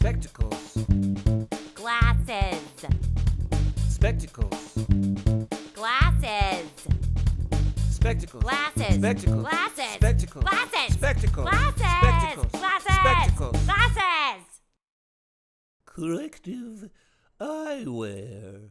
Spectacles. Glasses. Spectacles. Glasses. Spectacles. Glasses. Spectacles. Glasses. Spectacles. Glasses. Spectacles. Glasses. Spectacles. Glasses. Spectacles. Glasses. Corrective eyewear.